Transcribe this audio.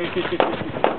Hehehehe